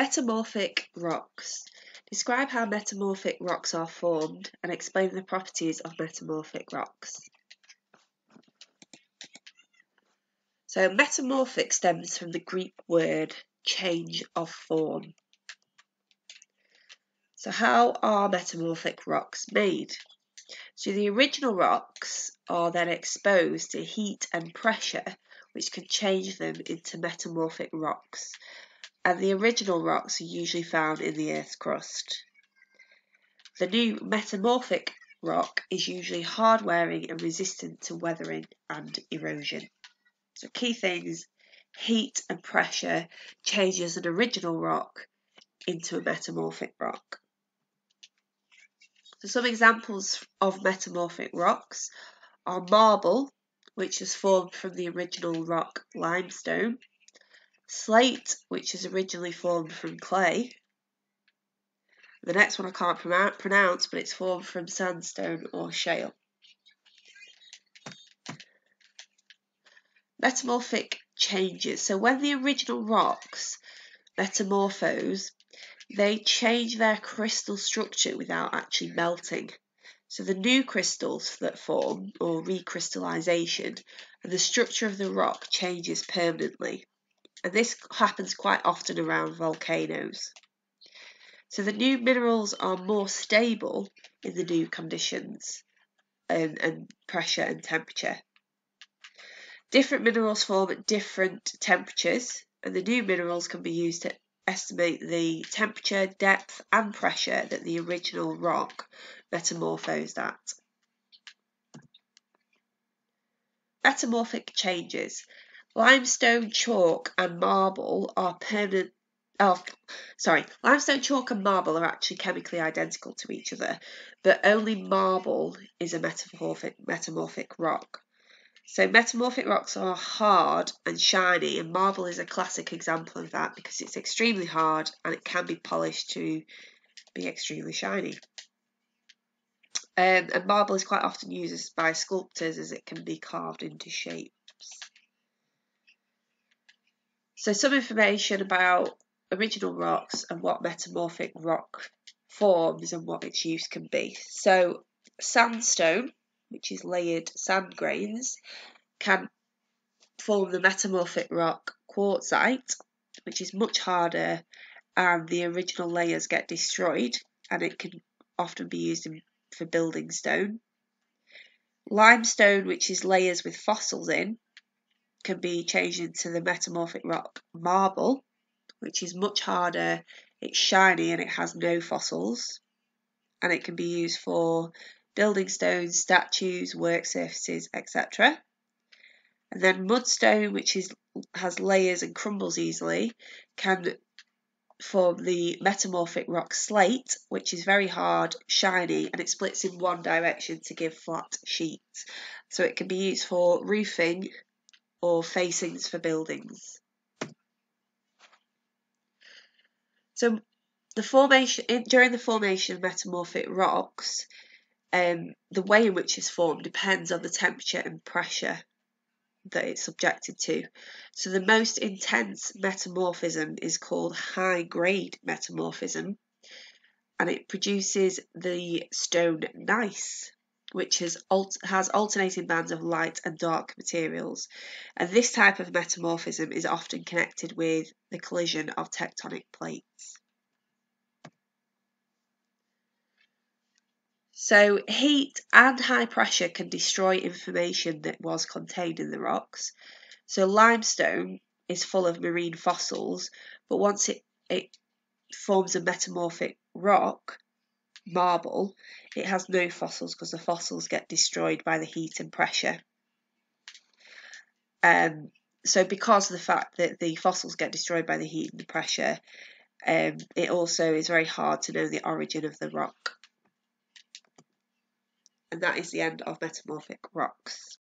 Metamorphic rocks. Describe how metamorphic rocks are formed and explain the properties of metamorphic rocks. So, metamorphic stems from the Greek word change of form. So, how are metamorphic rocks made? So, the original rocks are then exposed to heat and pressure, which can change them into metamorphic rocks and the original rocks are usually found in the Earth's crust. The new metamorphic rock is usually hard wearing and resistant to weathering and erosion. So key things heat and pressure changes an original rock into a metamorphic rock. So some examples of metamorphic rocks are marble, which is formed from the original rock limestone, Slate, which is originally formed from clay. The next one I can't pronounce, but it's formed from sandstone or shale. Metamorphic changes. So when the original rocks metamorphose, they change their crystal structure without actually melting. So the new crystals that form, or recrystallization, and the structure of the rock changes permanently and this happens quite often around volcanoes. So the new minerals are more stable in the new conditions and, and pressure and temperature. Different minerals form at different temperatures, and the new minerals can be used to estimate the temperature, depth, and pressure that the original rock metamorphosed at. Metamorphic changes. Limestone, chalk, and marble are permanent. Oh, sorry. Limestone, chalk, and marble are actually chemically identical to each other, but only marble is a metamorphic metamorphic rock. So metamorphic rocks are hard and shiny, and marble is a classic example of that because it's extremely hard and it can be polished to be extremely shiny. Um, and marble is quite often used by sculptors as it can be carved into shapes. So some information about original rocks and what metamorphic rock forms and what its use can be. So sandstone, which is layered sand grains, can form the metamorphic rock quartzite, which is much harder and the original layers get destroyed and it can often be used in, for building stone. Limestone, which is layers with fossils in, can be changed into the metamorphic rock marble, which is much harder, it's shiny and it has no fossils, and it can be used for building stones, statues, work surfaces, etc. And then mudstone, which is has layers and crumbles easily, can form the metamorphic rock slate, which is very hard, shiny, and it splits in one direction to give flat sheets. So it can be used for roofing, or facings for buildings. So the formation during the formation of metamorphic rocks, um, the way in which it's formed depends on the temperature and pressure that it's subjected to. So the most intense metamorphism is called high grade metamorphism and it produces the stone gneiss which has, has alternating bands of light and dark materials. And this type of metamorphism is often connected with the collision of tectonic plates. So, heat and high pressure can destroy information that was contained in the rocks. So, limestone is full of marine fossils, but once it, it forms a metamorphic rock, marble, it has no fossils because the fossils get destroyed by the heat and pressure. Um, so because of the fact that the fossils get destroyed by the heat and the pressure, um, it also is very hard to know the origin of the rock. And that is the end of metamorphic rocks.